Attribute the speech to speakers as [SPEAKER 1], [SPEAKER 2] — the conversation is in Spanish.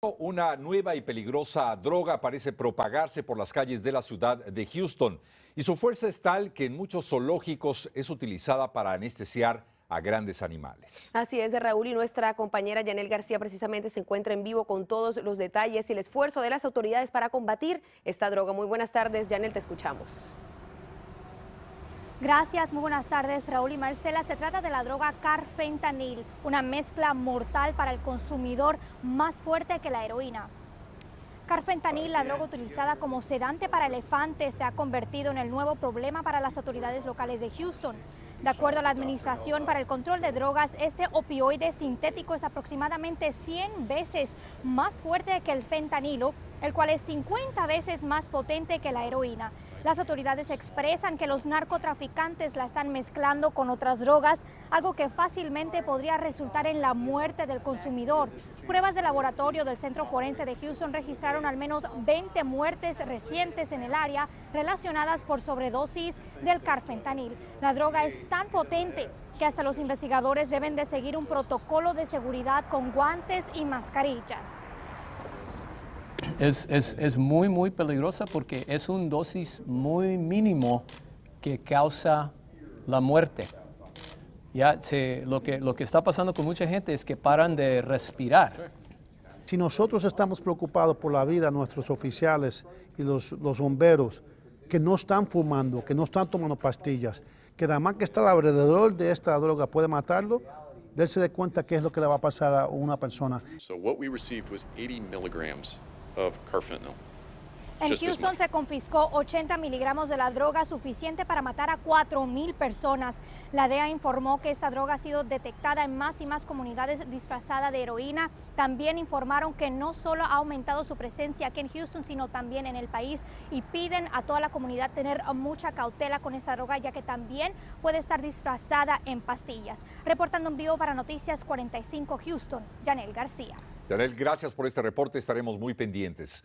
[SPEAKER 1] Una nueva y peligrosa droga parece propagarse por las calles de la ciudad de Houston y su fuerza es tal que en muchos zoológicos es utilizada para anestesiar a grandes animales.
[SPEAKER 2] Así es, Raúl, y nuestra compañera Yanel García precisamente se encuentra en vivo con todos los detalles y el esfuerzo de las autoridades para combatir esta droga. Muy buenas tardes, Yanel, te escuchamos.
[SPEAKER 3] Gracias, muy buenas tardes Raúl y Marcela. Se trata de la droga carfentanil, una mezcla mortal para el consumidor más fuerte que la heroína. Carfentanil, la droga utilizada como sedante para elefantes, se ha convertido en el nuevo problema para las autoridades locales de Houston. De acuerdo a la Administración para el Control de Drogas, este opioide sintético es aproximadamente 100 veces más fuerte que el fentanilo, el cual es 50 veces más potente que la heroína. Las autoridades expresan que los narcotraficantes la están mezclando con otras drogas, algo que fácilmente podría resultar en la muerte del consumidor. Pruebas de laboratorio del Centro Forense de Houston registraron al menos 20 muertes recientes en el área relacionadas por sobredosis del carfentanil. La droga es tan potente que hasta los investigadores deben de seguir un protocolo de seguridad con guantes y mascarillas.
[SPEAKER 4] Es, es, es muy, muy peligrosa porque es un dosis muy mínimo que causa la muerte. Ya se, lo, que, lo que está pasando con mucha gente es que paran de respirar.
[SPEAKER 5] Si nosotros estamos preocupados por la vida de nuestros oficiales y los, los bomberos que no están fumando, que no están tomando pastillas, que nada más que está alrededor de esta droga puede matarlo, dése de cuenta qué es lo que le va a pasar a una persona.
[SPEAKER 6] So what we received was 80 milligrams of carfentanil.
[SPEAKER 3] En Houston se confiscó 80 miligramos de la droga suficiente para matar a 4 mil personas. La DEA informó que esta droga ha sido detectada en más y más comunidades disfrazada de heroína. También informaron que no solo ha aumentado su presencia aquí en Houston, sino también en el país y piden a toda la comunidad tener mucha cautela con esta droga, ya que también puede estar disfrazada en pastillas. Reportando en vivo para Noticias 45 Houston, Janel García.
[SPEAKER 1] Yanel, gracias por este reporte, estaremos muy pendientes.